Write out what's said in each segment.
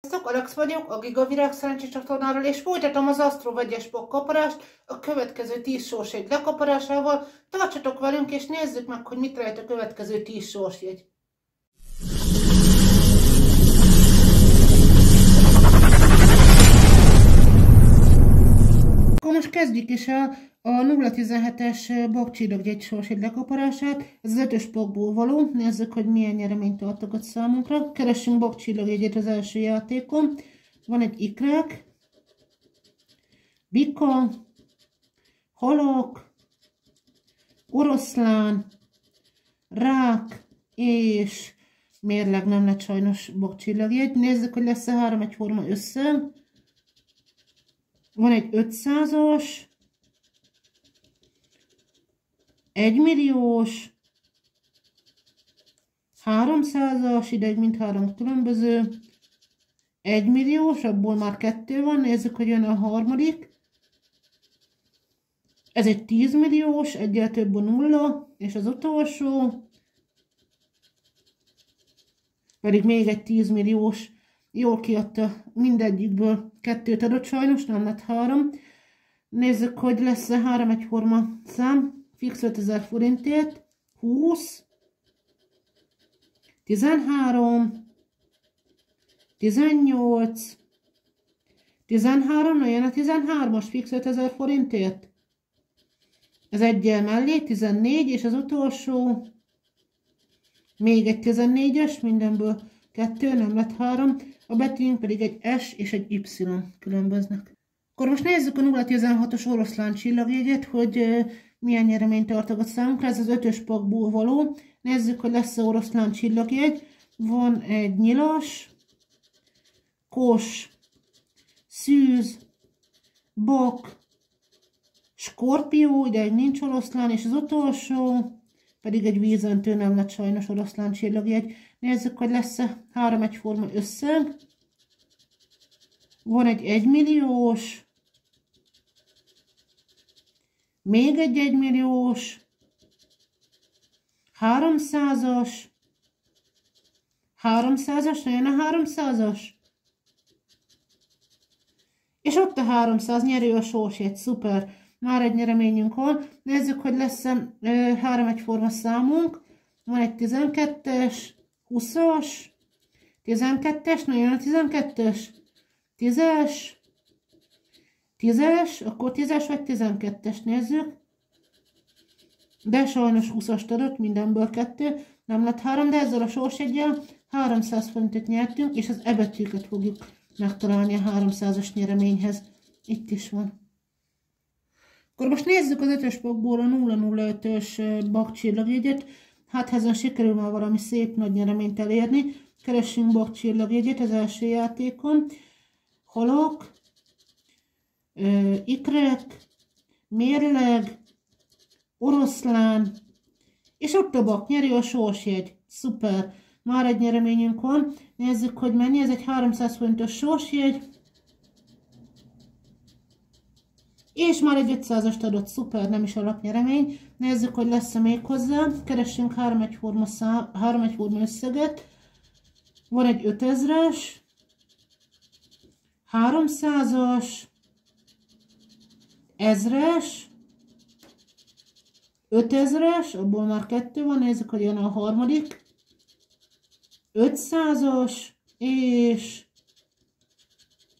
Sziasztok, Alex vagyok, a Gigavirág szerencsés csatornáról, és folytatom az Astro vegyes kaparást a következő 10 sorsjegy lekaparásával. Tartsatok velünk, és nézzük meg, hogy mit rejt a következő 10 sorsjegy. Akkor most kezdjük is el a 017-es bakcsillag egy sorsegy lekaparását. Ez az ötös pokból való. Nézzük, hogy milyen nyereményt tartogat számunkra. Keressünk bakcsillag egyet az első játékon. Van egy ikrek, bika, halak, oroszlán, rák és mérleg nem lett sajnos bakcsillagjegy. Nézzük, hogy lesz-e három egyforma össze. Van egy 500-as, 1 milliós, 300-as, ideig mindhárom különböző, 1 milliós, abból már kettő van, nézzük, hogy jön a harmadik. Ez egy 10 milliós, egyel több a nulla, és az utolsó. Pedig még egy 10 milliós, jól kiadta mindegyikből. Kettőt adott sajnos, nem lett három. Nézzük, hogy lesz-e három egyforma szám fix 5000 forintért, 20, 13, 18, 13, na jön a 13-as fix 5000 forintért. Ez egyel mellé, 14, és az utolsó, még egy 14-es, mindenből kettő, nem lett három, a betűnk pedig egy S és egy Y különböznek. Akkor most nézzük a 016-os oroszlán csillagjegyet, hogy milyen nyereményt tartogat számunkra. Ez az ötös pakból való. Nézzük, hogy lesz-e oroszlán csillagjegy. Van egy nyilas, kos, szűz, bok, skorpió, ide nincs oroszlán, és az utolsó pedig egy vízöntő, nem lett sajnos oroszlán csillagjegy. Nézzük, hogy lesz-e három egyforma összeg. Van egy egymilliós, még egy egymilliós, háromszázas, háromszázas, jön a háromszázas? És ott a 300 nyerő a sorsjegy, szuper. Már egy nyereményünk van. Nézzük, hogy lesz-e három egyforma számunk. Van egy 12-es, 20-as, 12-es, na jön a 12-es, 10-es, Tízes, akkor tízes vagy tizenkettes nézzük. De sajnos 20-ast adott, mindenből kettő. Nem lett három, de ezzel a sorsegyel 300 forintot nyertünk, és az ebetűket fogjuk megtalálni a 300-as nyereményhez. Itt is van. Akkor most nézzük az ötös pokból a 005-ös bakcsillagjegyet. Hát ezen sikerül már valami szép nagy nyereményt elérni. Keressünk bakcsillagjegyet az első játékon. Halok, ikrek, mérleg, oroszlán, és ott bak nyeri a sorsjegy. Szuper! Már egy nyereményünk van. Nézzük, hogy mennyi. Ez egy 300 forintos sorsjegy. És már egy 500-ast adott, szuper, nem is alapnyeremény. Nézzük, hogy lesz-e még hozzá. Keressünk három egyforma, szám, három egyforma összeget. Van egy 5000-es, 300-as, ezres, ötezres, abból már kettő van, nézzük, hogy jön a harmadik, ötszázas, és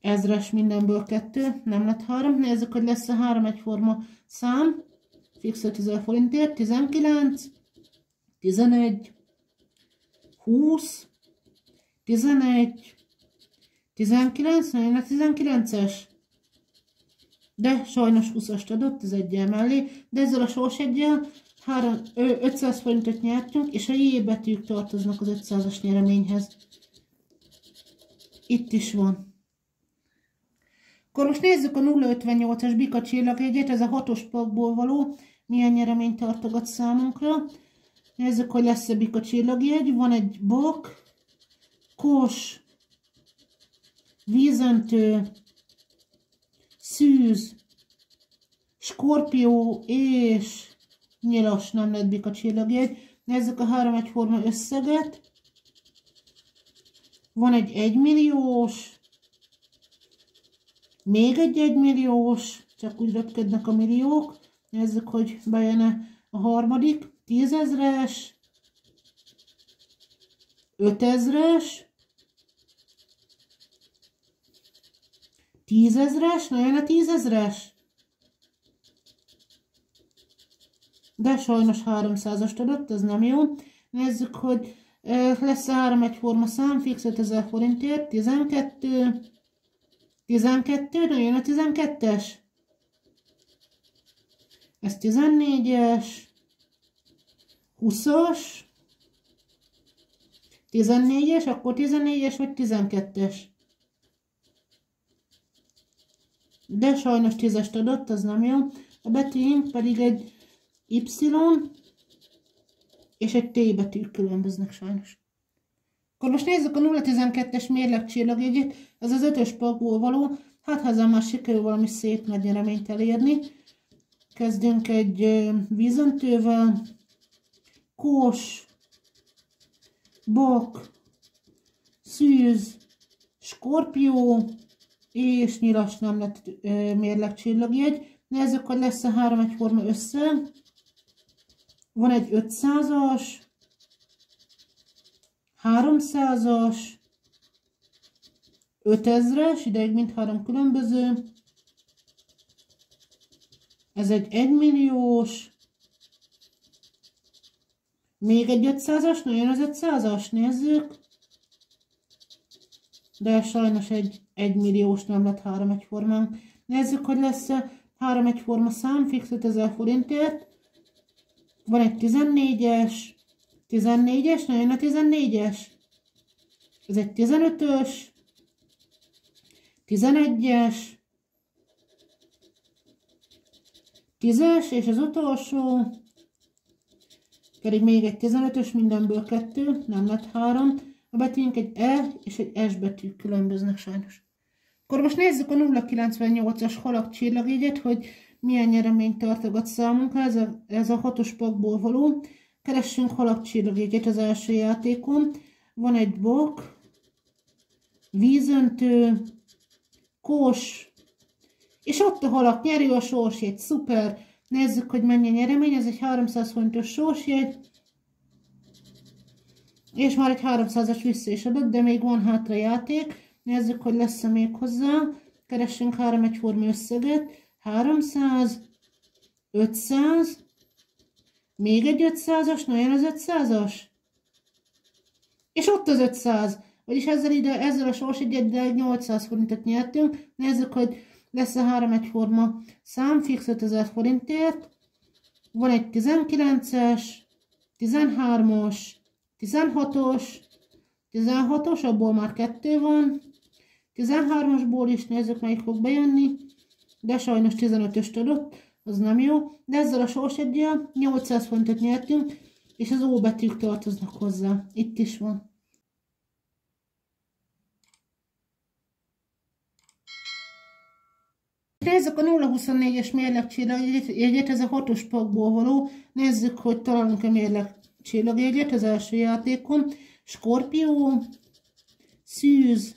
ezres mindenből kettő, nem lett három. Nézzük, hogy lesz a három egyforma szám, fix 5000 forintért, 19, 11, 20, 11, 19, jön a 19-es, de sajnos 20-ast adott, ez egyel mellé, de ezzel a sorsegyel 500 forintot nyertünk, és a J betűk tartoznak az 500-as nyereményhez. Itt is van. Akkor most nézzük a 058-as Bika csillagjegyet, ez a hatos pakból való, milyen nyereményt tartogat számunkra. Nézzük, hogy lesz-e Bika csillagjegy. Van egy bok, kos, vízöntő, szűz, skorpió és nyilas nem lett bika csillagjegy. Nézzük a három egyforma összeget. Van egy egymilliós, még egy egymilliós, csak úgy röpködnek a milliók. Nézzük, hogy bejön a harmadik. Tízezres, ötezres, tízezres, na jön a tízezres. De sajnos 300-ast adott, ez nem jó. Nézzük, hogy lesz -e három egyforma szám, fix 5000 forintért, 12, 12, na jön a 12-es. Ez 14-es, 20-as, 14-es, akkor 14-es vagy 12-es. De sajnos 10-est adott, az nem jó. A betűink pedig egy Y és egy T betű különböznek sajnos. Akkor most nézzük a 012-es mérleg csillagjegyét, ez az ötös pakból való, hát ha ezzel már sikerül valami szép nagy reményt elérni. Kezdünk egy vízöntővel, kós, bok, szűz, skorpió, és nyilas nem lett mérleg csillagjegy. Nézzük, hogy lesz-e három egyforma össze. Van egy 500-as, 300-as, 5000-es, ideig mindhárom különböző. Ez egy 1 milliós. Még egy 500-as, na jön az 500-as, nézzük. De sajnos egy 1 milliós nem lett három egyformánk. Nézzük, hogy lesz-e három egyforma szám, fix 5000 forintért. Van egy 14-es, 14-es, na jön a 14-es. Ez egy 15-ös, 11-es, 10-es, és az utolsó, pedig még egy 15-ös, mindenből kettő, nem lett három. A betűnk egy E és egy S betű különböznek sajnos. Akkor most nézzük a 098-as halak csillagégyet, hogy milyen nyereményt tartogat számunkra, ez a, ez a hatos pakból való. Keressünk halakcsillagéket az első játékon. Van egy bok, vízöntő, kós, és ott a halak nyerő a sorsjegy, szuper. Nézzük, hogy mennyi nyeremény, ez egy 300 forintos sorsjegy. És már egy 300-as vissza is adott, de még van hátra játék. Nézzük, hogy lesz-e még hozzá. Keressünk három egyformi összeget. 300, 500, még egy 500-as, na jön az 500-as. És ott az 500. Vagyis ezzel, ide, ezzel a sors egy 800 forintot nyertünk. Nézzük, hogy lesz a három egyforma szám, fix 5000 forintért. Van egy 19-es, 13-os, 16-os, 16-os, abból már kettő van. 13-osból is nézzük, melyik fog bejönni de sajnos 15-öst adott, az nem jó, de ezzel a sorsegyel 800 fontot nyertünk, és az ó betűk tartoznak hozzá. Itt is van. Nézzük a 024-es mérleg csillagjegyet, ez a 6-os pakból való. Nézzük, hogy találunk-e mérleg csillagjegyet az első játékon. Skorpió, szűz,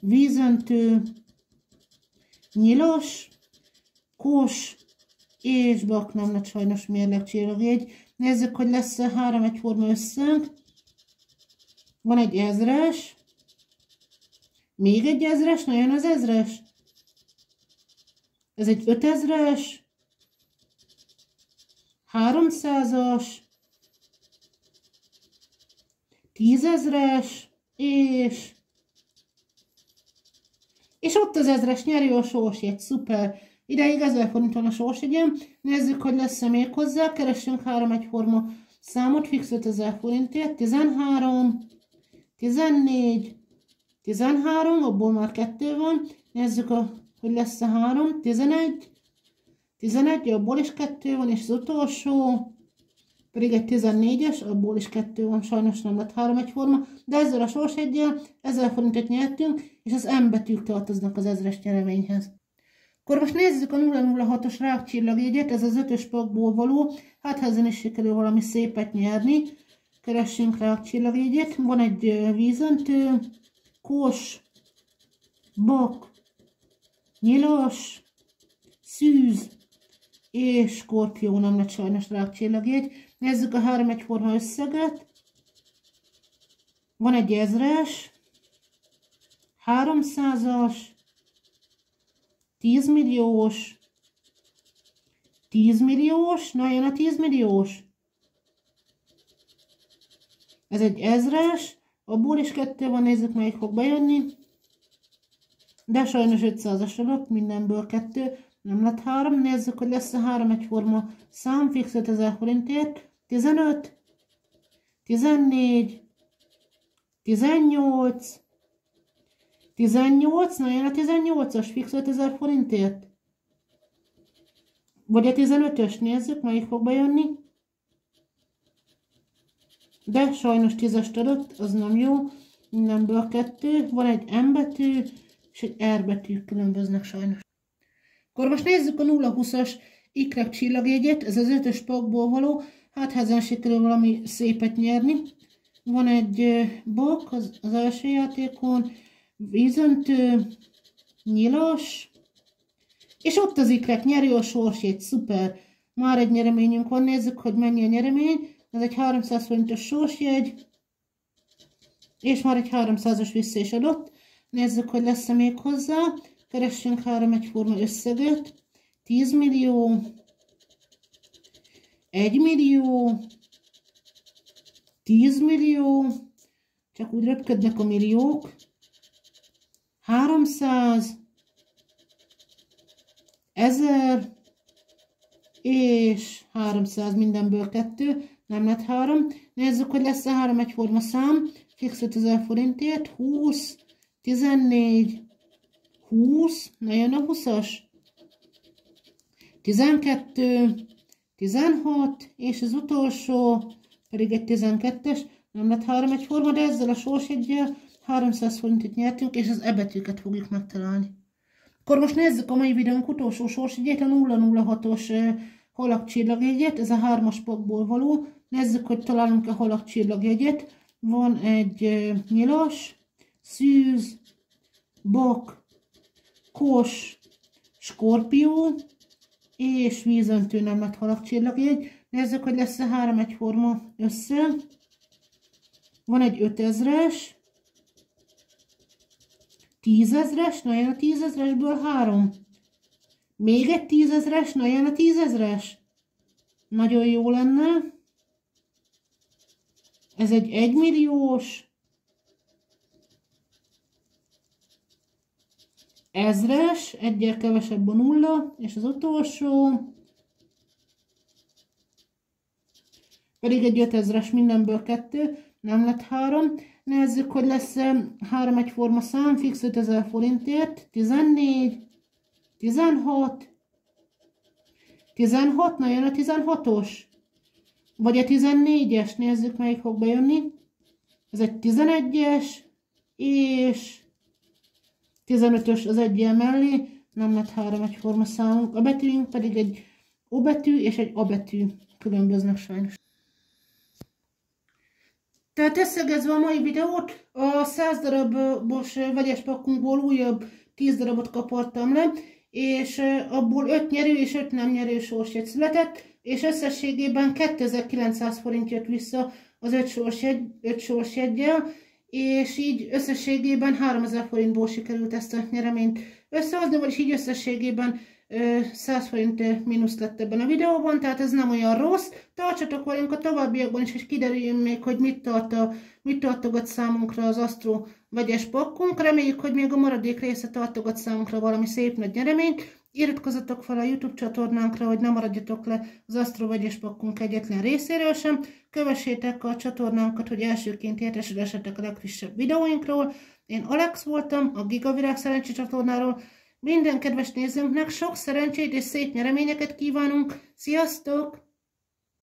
vízöntő, nyilas, kós és bak nem lett sajnos mérleg csillagjegy. Nézzük, hogy lesz-e három egyforma összeg. Van egy ezres, még egy ezres, na jön az ezres. Ez egy ötezres, háromszázas, tízezres, és és ott az ezres nyerő a sorsjegy, szuper. Ideig 1000 forint van a sorsjegyem. Nézzük, hogy lesz-e még hozzá. Keressünk három egyforma számot, fix 5000 forintért. 13, 14, 13, abból már kettő van. Nézzük, a, hogy lesz-e három. 11, 11, abból is kettő van, és az utolsó pedig egy 14-es, abból is kettő van, sajnos nem lett három egyforma, de ezzel a sorsegyel 1000 forintot nyertünk, és az M betűk tartoznak az ezres nyereményhez. Akkor most nézzük a 006-os rákcsillagjegyet, ez az ötös pakból való, hát ha ezen is sikerül valami szépet nyerni. Keressünk rá a csillagégyet. Van egy vízöntő, kós, bok, nyilas, szűz és skorpió nem lett sajnos rá a csillagjegy. Nézzük a három egyforma összeget. Van egy ezres, 300-as, 10 milliós, 10 milliós, na jön a 10 milliós. Ez egy ezres, abból is kettő van, nézzük melyik fog bejönni. De sajnos 500-as adott, mindenből kettő, nem lett három. Nézzük, hogy lesz a három egyforma szám, fix 5000 forintért. 15, 14, 18, 18, na jön a 18-as, fix 5000 forintért. Vagy a 15-ös, nézzük, melyik fog bejönni. De sajnos 10-est adott, az nem jó. Mindenből kettő. Van egy M betű, és egy R betű különböznek sajnos. Akkor most nézzük a 0-20-as ikrek csillagjegyet, ez az ötös pakból való, hát ezen sikerül valami szépet nyerni. Van egy bak az, az első játékon, vízöntő, nyilas, és ott az ikrek, nyerő a sorsjegy, szuper. Már egy nyereményünk van, nézzük, hogy mennyi a nyeremény. Ez egy 300 forintos sorsjegy, és már egy 300-as vissza is adott. Nézzük, hogy lesz-e még hozzá. Keressünk három egyforma összeget. 10 millió, 1 millió, 10 millió, csak úgy röpködnek a milliók, 300, 1000, és 300 mindenből kettő, nem lett három. Nézzük, hogy lesz-e három egyforma szám, fix 5000 forintért, 20, 14, 20, na a 20-as, 12, 16, és az utolsó pedig egy 12-es, nem lett 3 egyforma, de ezzel a sorsjegyel 300 forintot nyertünk, és az ebetűket fogjuk megtalálni. Akkor most nézzük a mai videónk utolsó sorsjegyét, a 006-os halak csillagjegyet, ez a hármas pakból való. Nézzük, hogy találunk a halak csillagjegyet. Van egy nyilas, szűz, bok, kos, skorpió, és vízöntő nem lett halakcsillagjegy. Nézzük, hogy lesz-e három egyforma össze. Van egy 5000-es, 10.000-es, na jön a 10.000-esből három. Még egy 10.000-es, na jön a 10.000-es. Nagyon jó lenne. Ez egy egymilliós, ezres, egyel kevesebb a nulla, és az utolsó pedig egy 5000-es mindenből kettő, nem lett három. Nézzük, hogy lesz -e három egyforma szám, fix 5000 forintért, 14, 16, 16, na jön a 16-os, vagy a 14-es, nézzük melyik fog bejönni. Ez egy 11-es, és 15-ös az egy mellé, nem lett három egyforma számunk. A betűink pedig egy O betű és egy A betű különböznek sajnos. Tehát összegezve a mai videót, a 100 darabos vegyes pakkunkból újabb 10 darabot kapartam le, és abból 5 nyerő és 5 nem nyerő sorsjegy született, és összességében 2900 forint jött vissza az 5 sorsjegy, 5 sorsjegyel, és így összességében 3000 forintból sikerült ezt a nyereményt összehozni, vagyis így összességében 100 forint mínusz lett ebben a videóban, tehát ez nem olyan rossz. Tartsatok velünk a továbbiakban is, hogy kiderüljön még, hogy mit, tart a, mit tartogat számunkra az Astro vegyes pakkunk. Reméljük, hogy még a maradék része tartogat számunkra valami szép nagy nyereményt. Iratkozzatok fel a YouTube csatornánkra, hogy ne maradjatok le az Astro vegyes pakkunk egyetlen részéről sem. Kövessétek a csatornánkat, hogy elsőként értesülessetek a legfrissebb videóinkról. Én Alex voltam, a Gigavirág szerencsi csatornáról. Minden kedves nézőnknek sok szerencsét és szép nyereményeket kívánunk. Sziasztok!